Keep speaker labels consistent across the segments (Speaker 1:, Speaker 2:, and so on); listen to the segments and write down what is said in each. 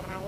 Speaker 1: ของเรา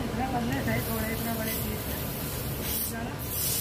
Speaker 1: इतने पतले सही थोड़े इतने बड़े चीज़ है